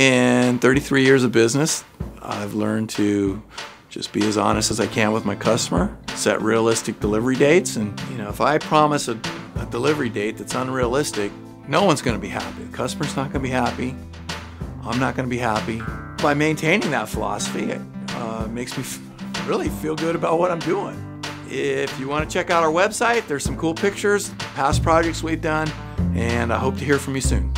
In 33 years of business, I've learned to just be as honest as I can with my customer, set realistic delivery dates, and you know, if I promise a, a delivery date that's unrealistic, no one's going to be happy. The customer's not going to be happy. I'm not going to be happy. By maintaining that philosophy, it uh, makes me really feel good about what I'm doing. If you want to check out our website, there's some cool pictures, past projects we've done, and I hope to hear from you soon.